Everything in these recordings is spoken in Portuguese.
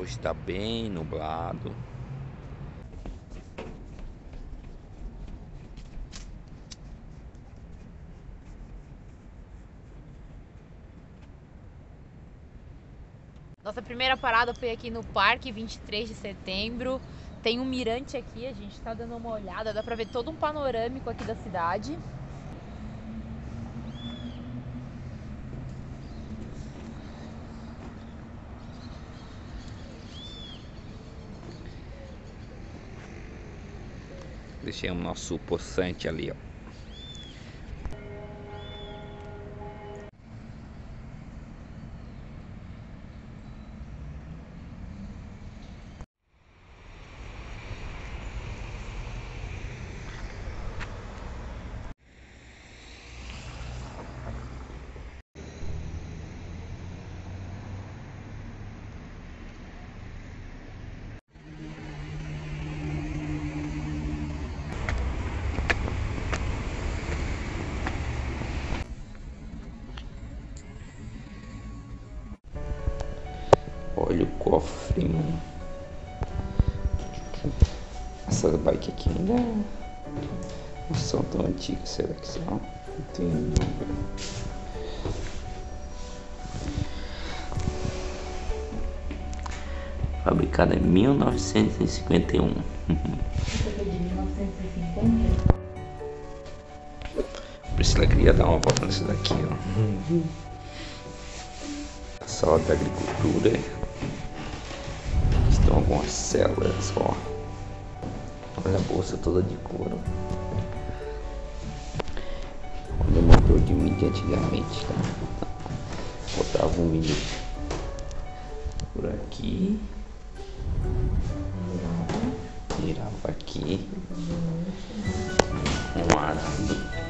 Hoje está bem nublado. Nossa primeira parada foi aqui no Parque 23 de Setembro. Tem um mirante aqui, a gente tá dando uma olhada, dá pra ver todo um panorâmico aqui da cidade. Deixei o nosso poçante ali, ó. Essas bikes aqui ainda não são tão antigas, será que são? Não tenho. Fabricada em 1951. Essa aqui é de 1950. Priscila queria dar uma volta nesse daqui, ó. Sala da agricultura. Estão algumas células, ó. Olha a bolsa toda de couro. Olha o motor de mídia antigamente, tá? Botava um milho por aqui. Virava aqui. Um arado.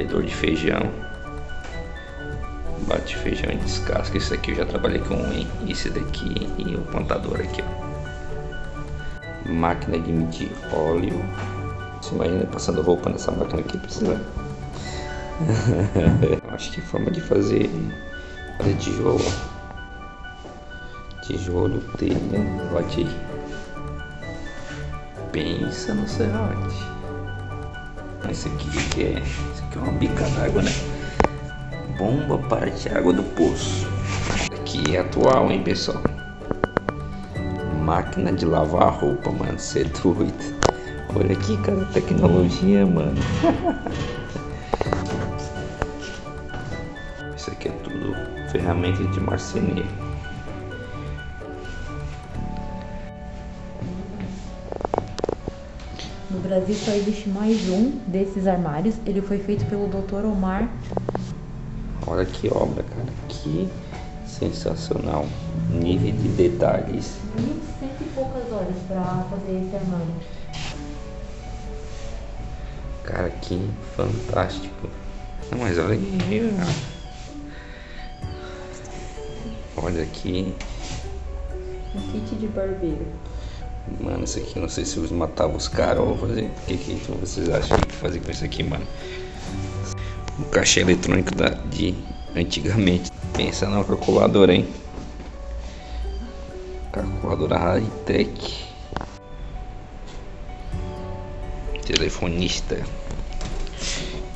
Batedor de feijão. Bate feijão e descasca. Esse aqui eu já trabalhei com? Esse daqui e o plantador aqui, ó. Máquina de medir óleo. Você imagina passando roupa nessa máquina aqui, precisa. Acho que forma de fazer. Fazer tijolo. Tijolo, telha, bate aí. Pensa no serrote. Esse aqui que é, esse aqui é uma bica d'água, né? Bomba parte água do poço. Aqui é atual, hein, pessoal? Máquina de lavar roupa, mano. Você é doido. Olha aqui, cara, tecnologia, mano. Isso aqui é tudo ferramenta de marceneiro. No Brasil só existe mais um desses armários. Ele foi feito pelo Dr. Omar. Olha que obra, cara. Que sensacional. Nível de detalhes. Mil cento e poucas horas para fazer esse armário. Cara, que fantástico. Não, mas olha aqui. Olha aqui. Um kit de barbeiro. Mano, isso aqui eu não sei se eu matava os caras ou fazer. O que, que vocês acham que fazer com isso aqui, mano? O caixa eletrônico da, de antigamente. Pensa na calculadora, hein? Calculadora high-tech. Telefonista.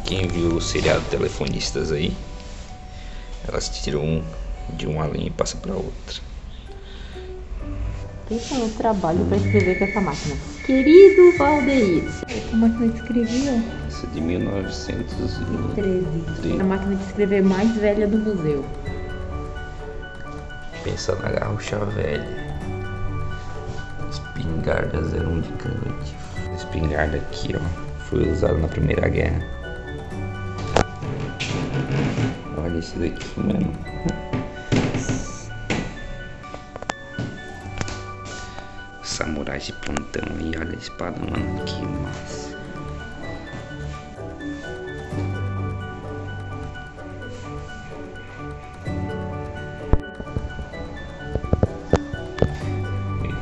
Quem viu o seriado Telefonistas aí? Elas tiram um de uma linha e passam para outra. Pensa no trabalho para escrever com essa máquina. Querido Valdeir. Essa máquina de escrever, Essa é de 1913. 13. A máquina de escrever mais velha do museu. Pensa na garrucha velha. Espingarda 01 de canute. A espingarda aqui, ó, foi usada na Primeira Guerra. Olha esse daqui, mano. Samurais de plantão aí, olha a espada, mano. Que massa.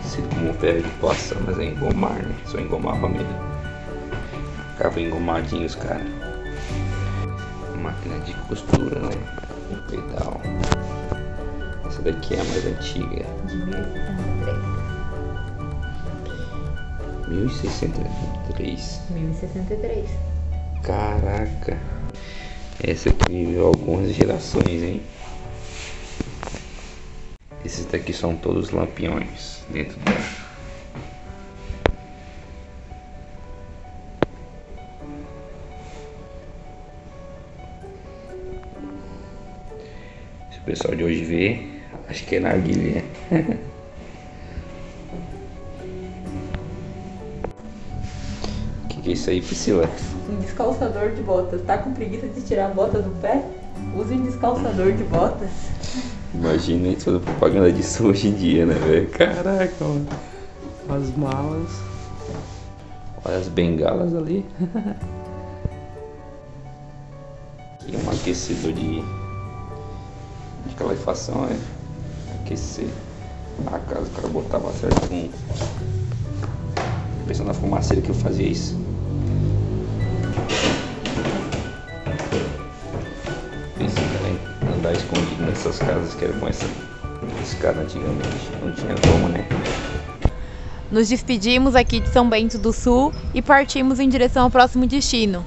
Esse como ferro de poça, mas é engomar, né? Só engomava mesmo. Ficava engomadinho os caras. máquina de costura, né? O pedal. Essa daqui é a mais antiga. De 1063. 1063. 1063. Caraca. Essa aqui viveu algumas gerações, hein? Esses daqui são todos lampiões dentro da Se o pessoal de hoje vê, acho que é narguilha. O que, é isso aí, Priscila? Um descalçador de botas. Tá com preguiça de tirar a bota do pé? Use um descalçador de botas. Imagina aí toda propaganda disso hoje em dia, né, velho? Caraca, mano. As malas. Olha as bengalas ali. Aqui um aquecedor de, de calefação, é. Aquecer a casa, o cara botava certo com. Pensando na fumaceira que eu fazia isso. Cara andar escondido nessas casas que era com essa, esse cara antigamente. Não tinha como, né? Nos despedimos aqui de São Bento do Sul e partimos em direção ao próximo destino.